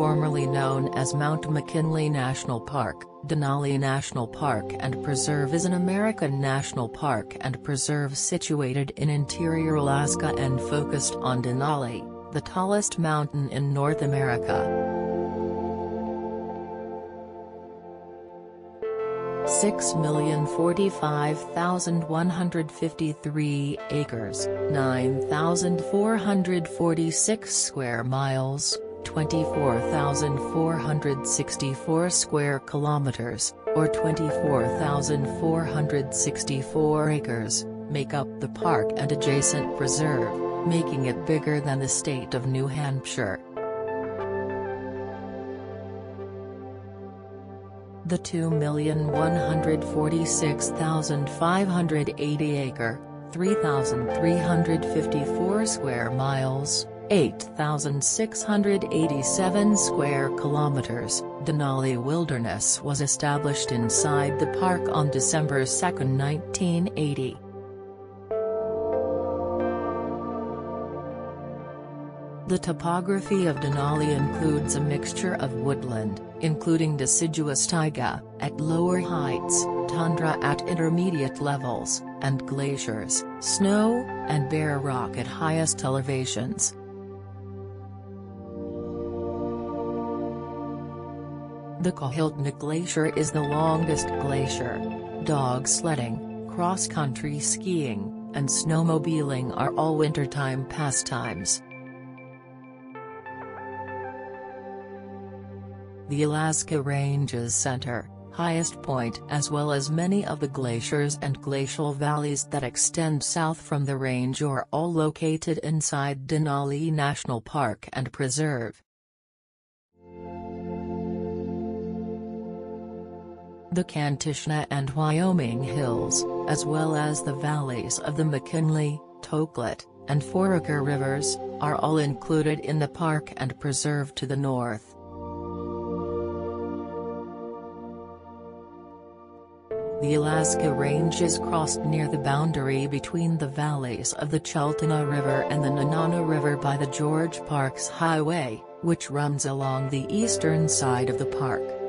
formerly known as Mount McKinley National Park, Denali National Park and Preserve is an American national park and preserve situated in interior Alaska and focused on Denali, the tallest mountain in North America. 6,045,153 acres, 9,446 square miles, 24,464 square kilometers, or 24,464 acres, make up the park and adjacent preserve, making it bigger than the state of New Hampshire. The 2,146,580 acre, 3,354 square miles, 8,687 square kilometers, Denali Wilderness was established inside the park on December 2, 1980. The topography of Denali includes a mixture of woodland, including deciduous taiga, at lower heights, tundra at intermediate levels, and glaciers, snow, and bare rock at highest elevations. The Kahiltna Glacier is the longest glacier. Dog sledding, cross-country skiing, and snowmobiling are all wintertime pastimes. the Alaska Ranges Center, highest point as well as many of the glaciers and glacial valleys that extend south from the range are all located inside Denali National Park and Preserve. The Kantishna and Wyoming Hills, as well as the valleys of the McKinley, Toklat, and Foraker rivers, are all included in the park and preserve to the north. The Alaska Range is crossed near the boundary between the valleys of the Chulitna River and the Nenana River by the George Parks Highway, which runs along the eastern side of the park.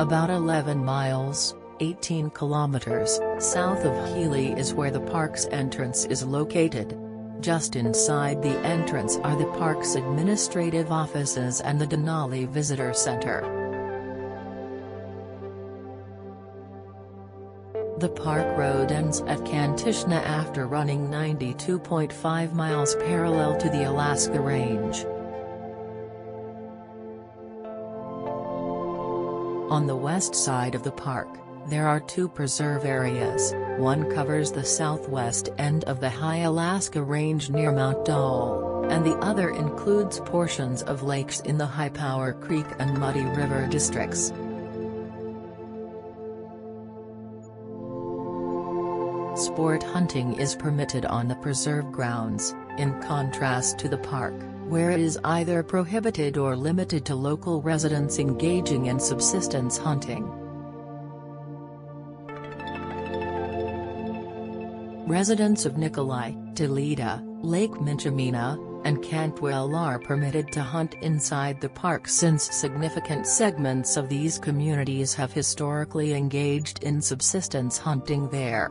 About 11 miles, 18 kilometers, south of Healy is where the park's entrance is located. Just inside the entrance are the park's administrative offices and the Denali Visitor Center. The park road ends at Kantishna after running 92.5 miles parallel to the Alaska Range. On the west side of the park, there are two preserve areas, one covers the southwest end of the High Alaska Range near Mount Dall, and the other includes portions of lakes in the Highpower Creek and Muddy River districts. Sport hunting is permitted on the preserve grounds, in contrast to the park, where it is either prohibited or limited to local residents engaging in subsistence hunting. Residents of Nikolai, Telida, Lake Minchumina, and Cantwell are permitted to hunt inside the park since significant segments of these communities have historically engaged in subsistence hunting there.